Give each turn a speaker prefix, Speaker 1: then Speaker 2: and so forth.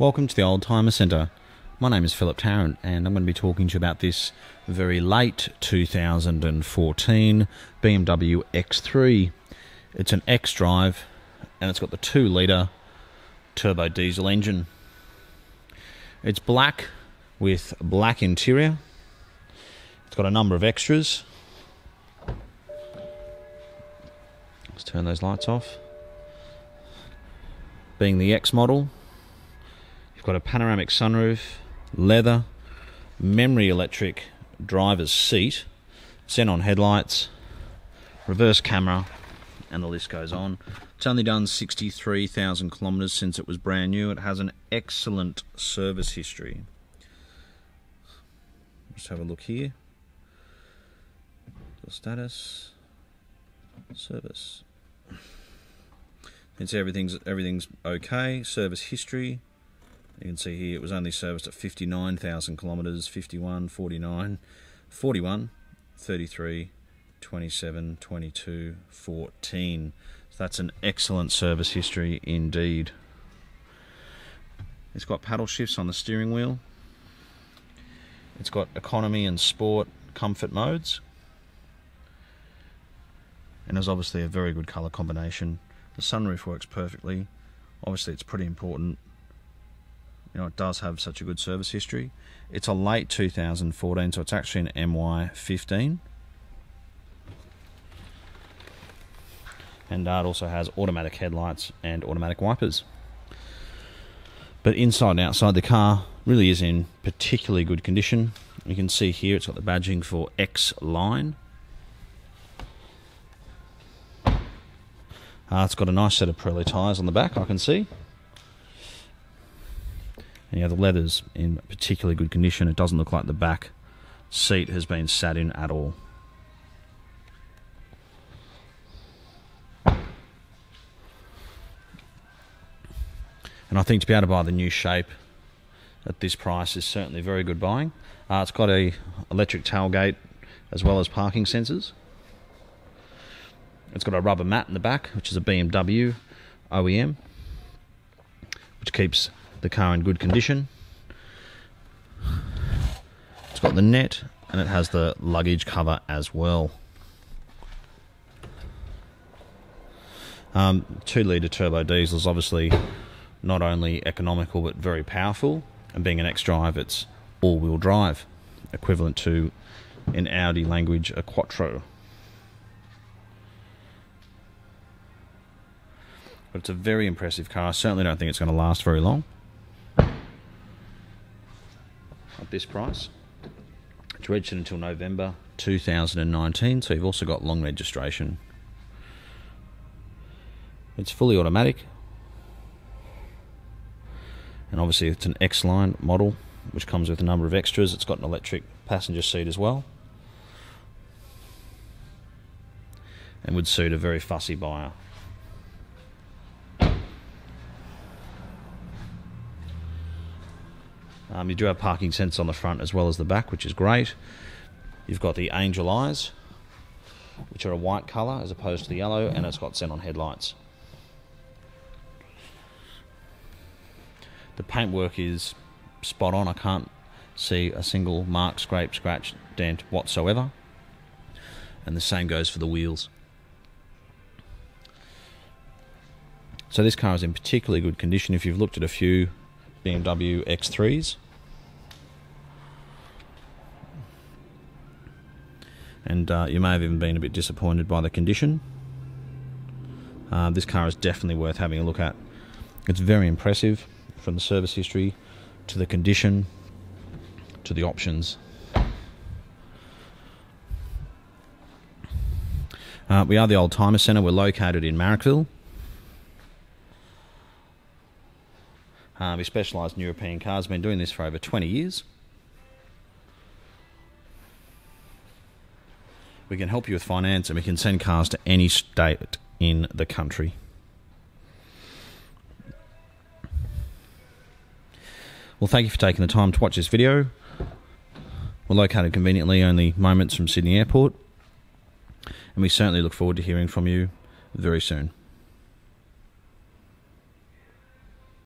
Speaker 1: Welcome to the Oldtimer Centre. My name is Philip Tarrant, and I'm going to be talking to you about this very late 2014 BMW X3. It's an X drive, and it's got the 2 litre turbo diesel engine. It's black with black interior. It's got a number of extras. Let's turn those lights off. Being the X model, you've got a panoramic sunroof, leather, memory electric driver's seat, xenon headlights, reverse camera, and the list goes on. It's only done 63,000 kilometres since it was brand new. It has an excellent service history. Let's have a look here. The status, service. See everything's everything's okay. Service history. You can see here it was only serviced at 59,000 kilometres, 51, 49, 41, 33, 27, 22, 14. So that's an excellent service history indeed. It's got paddle shifts on the steering wheel. It's got economy and sport comfort modes. And there's obviously a very good colour combination. The sunroof works perfectly. Obviously it's pretty important you know, it does have such a good service history. It's a late 2014, so it's actually an MY15. And uh, it also has automatic headlights and automatic wipers. But inside and outside the car really is in particularly good condition. You can see here it's got the badging for X Line. Uh, it's got a nice set of Pirelli tyres on the back, I can see. And yeah, the leather's in particularly good condition. It doesn't look like the back seat has been sat in at all. And I think to be able to buy the new shape at this price is certainly very good buying. Uh, it's got a electric tailgate as well as parking sensors. It's got a rubber mat in the back, which is a BMW OEM, which keeps the car in good condition. It's got the net and it has the luggage cover as well. Um, two litre turbo diesel is obviously not only economical but very powerful, and being an X drive, it's all wheel drive, equivalent to, in Audi language, a quattro. But it's a very impressive car. I certainly don't think it's going to last very long. This price. It's registered until November 2019, so you've also got long registration. It's fully automatic, and obviously it's an X line model, which comes with a number of extras. It's got an electric passenger seat as well, and would suit a very fussy buyer. Um, you do have parking sensors on the front as well as the back, which is great. You've got the angel eyes, which are a white colour as opposed to the yellow, and it's got xenon headlights. The paintwork is spot on. I can't see a single mark, scrape, scratch, dent whatsoever. And the same goes for the wheels. So this car is in particularly good condition. If you've looked at a few BMW X3s. And uh, you may have even been a bit disappointed by the condition. Uh, this car is definitely worth having a look at. It's very impressive from the service history to the condition to the options. Uh, we are the Oldtimer Centre. We're located in Marrickville. Uh, we specialise in European cars, been doing this for over 20 years. We can help you with finance and we can send cars to any state in the country. Well, thank you for taking the time to watch this video. We're located conveniently only moments from Sydney Airport, and we certainly look forward to hearing from you very soon.